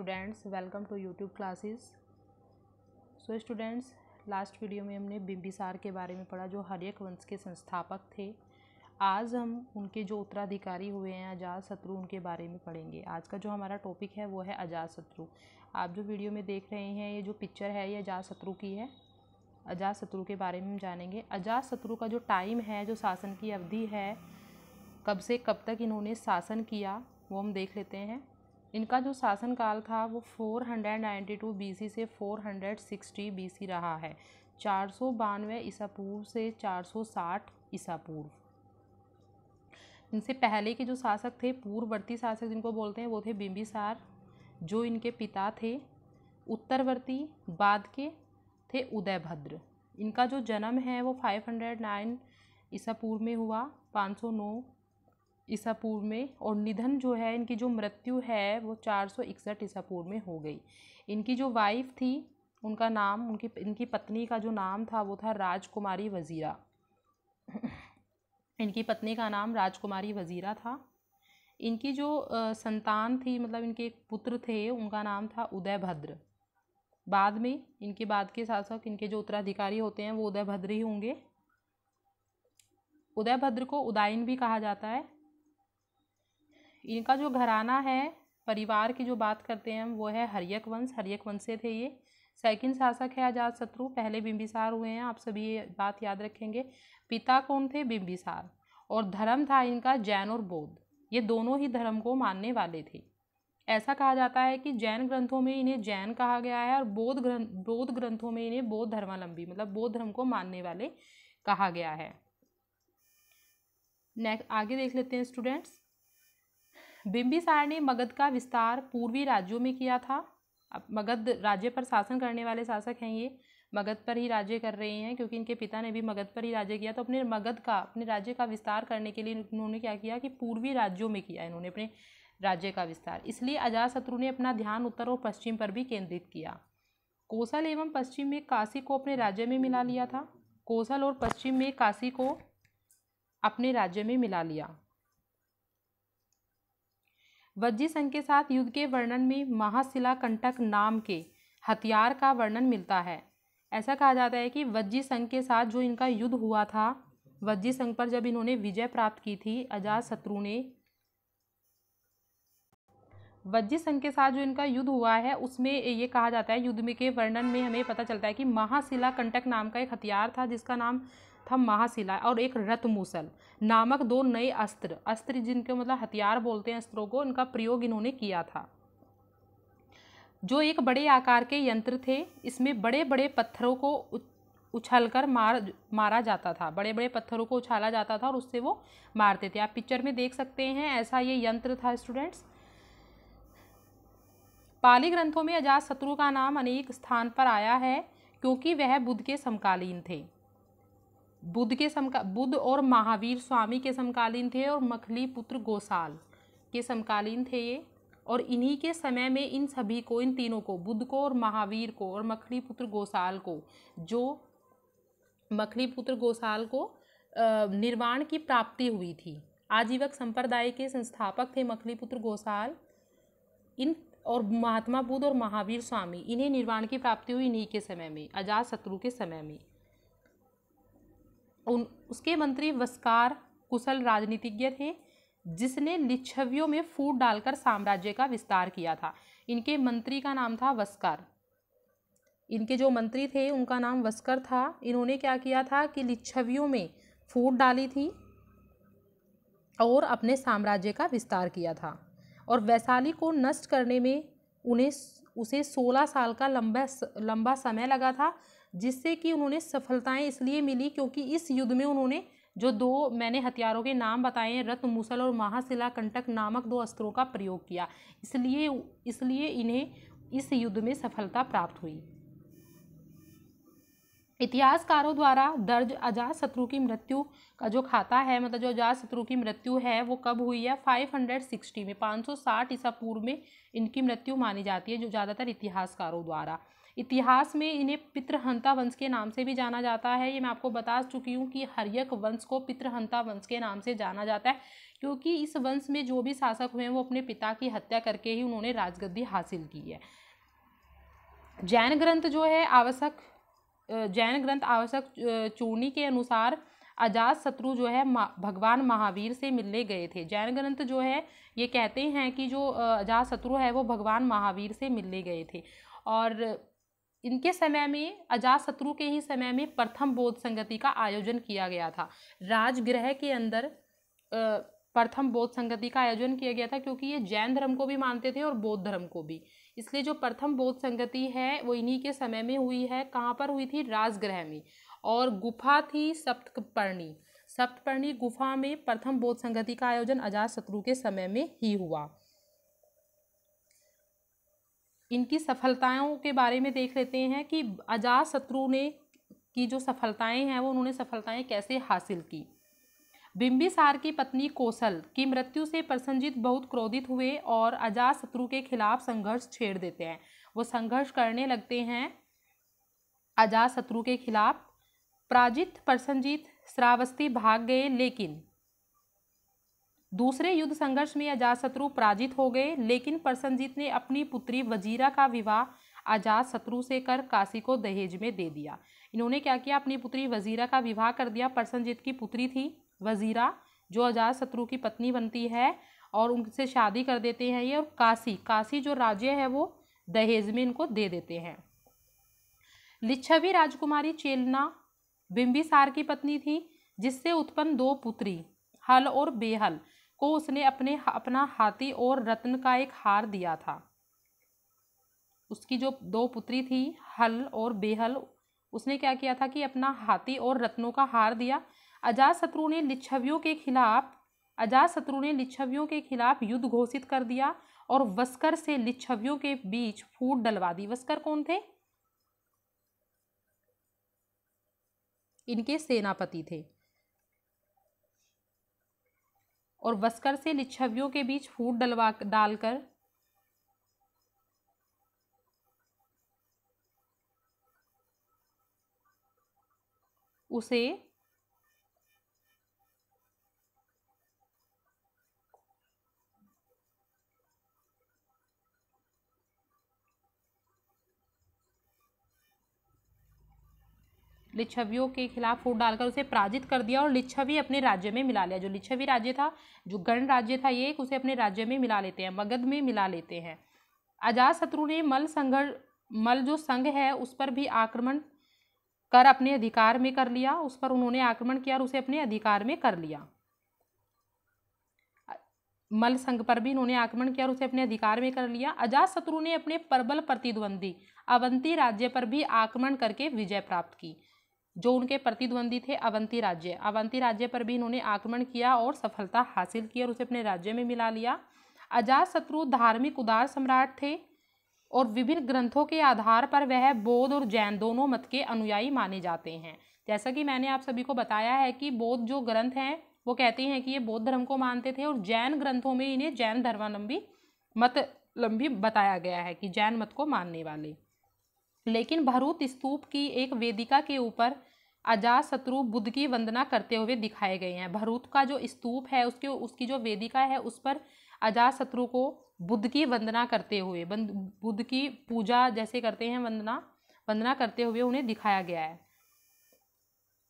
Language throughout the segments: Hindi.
Students welcome to YouTube classes so students last video में हमने बिम्बिसार के बारे में पढ़ा, जो हर्यक वंश के संस्थापक थे। आज हम उनके जो उत्तराधिकारी हुए हैं अजात शत्रु उनके बारे में पढ़ेंगे। आज का जो हमारा टॉपिक है, वो है अजात शत्रु आप जो वीडियो में देख रहे हैं, ये जो पिक्चर है, ये अजात शत्रु की है। अजात शत्रु के बारे में हम जानेंगे। अजात शत्रु का जो टाइम है, जो शासन की अवधि है, कब से कब तक इन्होंने शासन किया, वो हम देख लेते हैं। इनका जो शासनकाल था वो 492 बीसी से 460 बीसी रहा है। चार सौ बानवे ईसा पूर्व से 460 ईसा पूर्व। इनसे पहले के जो शासक थे, पूर्ववर्ती शासक जिनको बोलते हैं, वो थे बिंबिसार, जो इनके पिता थे। उत्तरवर्ती, बाद के थे उदयभद्र। इनका जो जन्म है, वो 509 ईसा पूर्व में हुआ 509 ईसा पूर्व में और निधन जो है, इनकी जो मृत्यु है, वो चार सौ इकसठ ईसा पूर्व में हो गई। इनकी जो वाइफ थी, उनका नाम, उनकी, इनकी पत्नी का जो नाम था, वो था राजकुमारी वज़ीरा। इनकी पत्नी का नाम राजकुमारी वज़ीरा था। इनकी जो संतान थी मतलब इनके एक पुत्र थे, उनका नाम था उदयभद्र। बाद में, इनके बाद के शासक इनके जो उत्तराधिकारी होते हैं, वो उदयभद्र ही होंगे। उदयभद्र को उदायन भी कहा जाता है। इनका जो घराना है, परिवार की जो बात करते हैं हम, वो है हरियक वंश। हरियक वंश से थे ये। सेकंड शासक है आज़ाद शत्रु पहले बिंबिसार हुए हैं। आप सभी ये बात याद रखेंगे। पिता कौन थे? बिंबिसार। और धर्म था इनका जैन और बौद्ध। ये दोनों ही धर्म को मानने वाले थे। ऐसा कहा जाता है कि जैन ग्रंथों में इन्हें जैन कहा गया है और बौद्ध ग्रंथ बौद्ध ग्रंथों में इन्हें बौद्ध धर्मावलंबी मतलब बौद्ध धर्म को मानने वाले कहा गया है। नेक्स्ट, आगे देख लेते हैं स्टूडेंट्स। बिम्बिसार ने मगध का विस्तार पूर्वी राज्यों में किया था। अब मगध राज्य पर शासन करने वाले शासक हैं ये। मगध पर ही राज्य कर रहे हैं, क्योंकि इनके पिता ने भी मगध पर ही राज्य किया। तो अपने मगध का, अपने राज्य का विस्तार करने के लिए उन्होंने क्या किया कि पूर्वी राज्यों में किया इन्होंने, अपने राज्य का विस्तार। इसलिए अजातशत्रु ने अपना ध्यान उत्तर और पश्चिम पर भी केंद्रित किया। कौशल एवं पश्चिम में काशी को अपने राज्य में मिला लिया था। कौशल और पश्चिम में काशी को अपने राज्य में मिला लिया। वज्जी संघ के साथ युद्ध के वर्णन में महाशिला कंटक नाम के हथियार का वर्णन मिलता है। ऐसा कहा जाता है कि वज्जी संघ के साथ जो इनका युद्ध हुआ था वज्जी संघ पर जब इन्होंने विजय प्राप्त की थी अजात शत्रु ने वज्जी संघ के साथ जो इनका युद्ध हुआ है, उसमें ये कहा जाता है, युद्ध में के वर्णन में हमें पता चलता है कि महाशिला कंटक नाम का एक हथियार था, जिसका नाम था महाशिला और एक रतमूसल नामक दो नए अस्त्र। अस्त्र जिनके मतलब हथियार बोलते हैं अस्त्रों को, इनका प्रयोग इन्होंने किया था। जो एक बड़े आकार के यंत्र थे, इसमें बड़े बड़े पत्थरों को उछलकर मार, मारा जाता था। बड़े बड़े पत्थरों को उछाला जाता था और उससे वो मारते थे। आप पिक्चर में देख सकते हैं, ऐसा ये यंत्र था, स्टूडेंट्स। पाली ग्रंथों में अजात शत्रु का नाम अनेक स्थान पर आया है, क्योंकि वह बुद्ध के समकालीन थे। बुद्ध के समका, बुद्ध और महावीर स्वामी के समकालीन थे और मखली पुत्र गोसाल के समकालीन थे ये। और इन्हीं के समय में इन सभी को, इन तीनों को, बुद्ध को और महावीर को और मखली पुत्र गोसाल को, जो मखली पुत्र गोसाल को निर्वाण की प्राप्ति हुई थी। आजीवक संप्रदाय के संस्थापक थे मखली पुत्र गोसाल। इन, और महात्मा बुद्ध और महावीर स्वामी, इन्हें निर्वाण की प्राप्ति हुई इन्हीं के समय में अजात शत्रु के समय में। उन, उसके मंत्री वस्कार कुशल राजनीतिज्ञ थे, जिसने लिच्छवियों में फूट डालकर साम्राज्य का विस्तार किया था। इनके मंत्री का नाम था वस्कर। इनके जो मंत्री थे, उनका नाम वस्कर था। इन्होंने क्या किया था कि लिच्छवियों में फूट डाली थी और अपने साम्राज्य का विस्तार किया था और वैशाली को नष्ट करने में उन्हें, उसे 16 साल का लंबा लंबा समय लगा था। जिससे कि उन्होंने सफलताएँ इसलिए मिली क्योंकि इस युद्ध में उन्होंने जो दो मैंने हथियारों के नाम बताए हैं, रत्न, मुसल और महाशिला कंटक नामक दो अस्त्रों का प्रयोग किया। इसलिए इसलिए इन्हें इस युद्ध में सफलता प्राप्त हुई। इतिहासकारों द्वारा दर्ज अजात शत्रु की मृत्यु का जो खाता है मतलब जो अजात शत्रु की मृत्यु है, वो कब हुई है? 560 में 560 ईसा पूर्व में इनकी मृत्यु मानी जाती है, जो ज़्यादातर इतिहासकारों द्वारा। इतिहास में इन्हें पितृहंता वंश के नाम से भी जाना जाता है। ये मैं आपको बता चुकी हूँ कि हरियक वंश को पितृहंता वंश के नाम से जाना जाता है, क्योंकि इस वंश में जो भी शासक हुए हैं, वो अपने पिता की हत्या करके ही उन्होंने राजगद्दी हासिल की है। जैन ग्रंथ जो है, आवश्यक जैन ग्रंथ आवश्यक चूर्णी के अनुसार अजात शत्रु जो है भगवान महावीर से मिलने गए थे। जैन ग्रंथ जो है, ये कहते हैं कि जो अजात शत्रु है, वो भगवान महावीर से मिलने गए थे। और इनके समय में अजात शत्रु के ही समय में प्रथम बौद्ध संगति का आयोजन किया गया था। राजगृह के अंदर प्रथम बौद्ध संगति का आयोजन किया गया था क्योंकि ये जैन धर्म को भी मानते थे और बौद्ध धर्म को भी। इसलिए जो प्रथम बौद्ध संगति है, वो इन्हीं के समय में हुई है। कहाँ पर हुई थी? राजगृह में। और गुफा थी सप्तपर्णी। सप्तपर्णी गुफा में प्रथम बौद्ध संगति का आयोजन अजात शत्रु के समय में ही हुआ। इनकी सफलताओं के बारे में देख लेते हैं कि अजात शत्रु ने की जो सफलताएँ हैं, वो उन्होंने सफलताएँ कैसे हासिल की। बिंबिसार की पत्नी कौशल की मृत्यु से प्रसंजित बहुत क्रोधित हुए और अजात शत्रु के खिलाफ संघर्ष छेड़ देते हैं। वो संघर्ष करने लगते हैं अजात शत्रु के खिलाफ। प्राजित प्रसंजित श्रावस्ती भाग गए, लेकिन दूसरे युद्ध संघर्ष में अजातशत्रु पराजित हो गए, लेकिन प्रसन्नजीत ने अपनी पुत्री वजीरा का विवाह अजात शत्रु से कर काशी को दहेज में दे दिया। इन्होंने क्या किया? अपनी पुत्री वजीरा का विवाह कर दिया। प्रसन्नजीत की पुत्री थी वजीरा, जो अजात शत्रु की पत्नी बनती है और उनसे शादी कर देते हैं ये, और काशी काशी जो राज्य है वो दहेज में इनको दे देते हैं। लिच्छवी राजकुमारी चेलना बिंबिसार की पत्नी थी, जिससे उत्पन्न दो पुत्री, हल और बेहल। को उसने अपने अपना हाथी और रत्न का एक हार दिया था। उसकी जो दो पुत्री थी, हल और बेहल, उसने क्या किया था कि अपना हाथी और रत्नों का हार दिया। अजात शत्रु ने लिच्छवियों के खिलाफ अजात शत्रु ने लिच्छवियों के खिलाफ युद्ध घोषित कर दिया और वस्कर से लिच्छवियों के बीच फूट डलवा दी। वस्कर कौन थे? इनके सेनापति थे। और वस्कर से लिच्छवियों के बीच फूट डलवा डालकर उसे लिच्छवियों के खिलाफ फूट डालकर उसे पराजित कर दिया और लिच्छवी अपने राज्य में मिला लिया। जो लिच्छवी राज्य था, जो गण राज्य था ये उसे अपने राज्य में मिला लेते हैं, मगध में मिला लेते हैं। अजात शत्रु ने मल संघर्ष, मल जो संघ है, उस पर भी आक्रमण कर अपने अधिकार में कर लिया। उस पर उन्होंने आक्रमण किया और उसे अपने अधिकार में कर लिया। मल संघ पर भी इन्होंने आक्रमण किया और उसे अपने अधिकार में कर लिया। अजात शत्रु ने अपने प्रबल प्रतिद्वंदी अवंती राज्य पर भी आक्रमण करके विजय प्राप्त की। जो उनके प्रतिद्वंदी थे, अवंती राज्य। अवंती राज्य पर भी इन्होंने आक्रमण किया और सफलता हासिल की और उसे अपने राज्य में मिला लिया। अजात शत्रु धार्मिक उदार सम्राट थे और विभिन्न ग्रंथों के आधार पर वह बौद्ध और जैन दोनों मत के अनुयायी माने जाते हैं। जैसा कि मैंने आप सभी को बताया है कि बौद्ध जो ग्रंथ हैं, वो कहते हैं कि ये बौद्ध धर्म को मानते थे और जैन ग्रंथों में इन्हें जैन धर्मावलंबी मत लंबी बताया गया है कि जैन मत को मानने वाले। लेकिन भरूत स्तूप की एक वेदिका के ऊपर अजात शत्रु बुद्ध की वंदना करते हुए दिखाए गए हैं। भरूत का जो स्तूप है, उसके, उसकी जो वेदिका है, उस पर अजात शत्रु को बुद्ध की वंदना करते हुए बुद्ध की पूजा जैसे करते हैं, वंदना वंदना करते हुए उन्हें दिखाया गया है।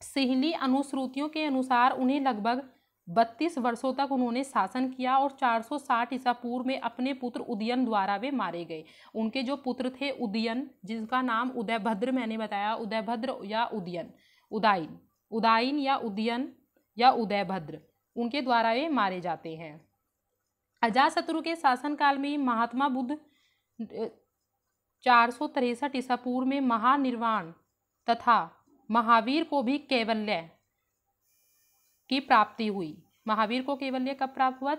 सिहली अनुश्रुतियों के अनुसार उन्हें लगभग बत्तीस वर्षों तक उन्होंने शासन किया और 460 ईसा पूर्व में अपने पुत्र उदयन द्वारा वे मारे गए। उनके जो पुत्र थे उदयन, जिनका नाम उदयभद्र मैंने बताया, उदयभद्र या उदयन उदाइन उदाइन या उदयन या उदयभद्र, उनके द्वारा वे मारे जाते हैं। अजातशत्रु के शासनकाल में महात्मा बुद्ध चार सौ तिरसठ ईसा पूर्व में महानिर्वाण तथा महावीर को भी कैवल्य की प्राप्ति हुई। महावीर को कैवल्य कब प्राप्त हुआ?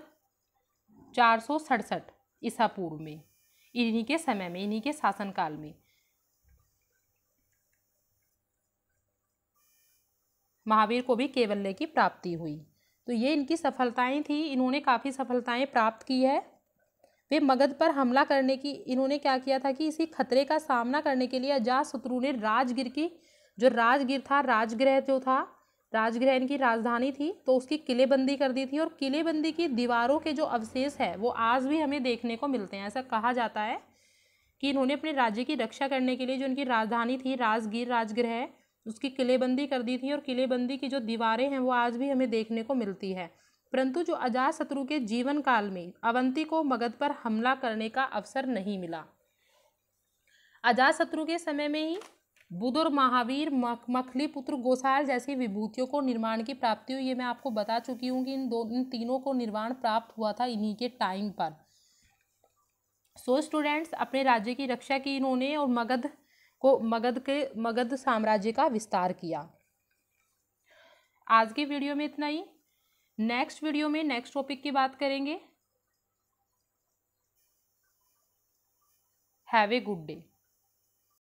चार सौ सड़सठ ईसा पूर्व में, इन्हीं के समय में, इन्हीं के शासनकाल में। महावीर को भी केवल्य की प्राप्ति हुई। तो ये इनकी सफलताएँ थी, इन्होंने काफ़ी सफलताएँ प्राप्त की है। वे मगध पर हमला करने की, इन्होंने क्या किया था कि इसी खतरे का सामना करने के लिए अजात शत्रु ने राजगिर की, जो राजगिर था राजगृह जो था राजगृह इनकी राजधानी थी तो उसकी किलेबंदी कर दी थी। और किलेबंदी की दीवारों के जो अवशेष है, वो आज भी हमें देखने को मिलते हैं। ऐसा कहा जाता है कि इन्होंने अपने राज्य की रक्षा करने के लिए जो इनकी राजधानी थी, राजगीर राजगृह उसकी किलेबंदी कर दी थी और किलेबंदी की जो दीवारें हैं वो आज भी हमें देखने को मिलती है। परंतु जो अजात शत्रु के जीवन काल में अवंती को मगध पर हमला करने का अवसर नहीं मिला। अजात शत्रु के समय में ही बुध और महावीर, मख, मखली पुत्र गोसाल जैसी विभूतियों को निर्माण की प्राप्ति हुई। ये मैं आपको बता चुकी हूँ कि इन दो, इन तीनों को निर्माण प्राप्त हुआ था इन्हीं के टाइम पर। सो स्टूडेंट्स अपने राज्य की रक्षा की इन्होंने और मगध को मगध के, मगध साम्राज्य का विस्तार किया। आज के वीडियो में इतना ही। नेक्स्ट वीडियो में नेक्स्ट टॉपिक की बात करेंगे। Have a good day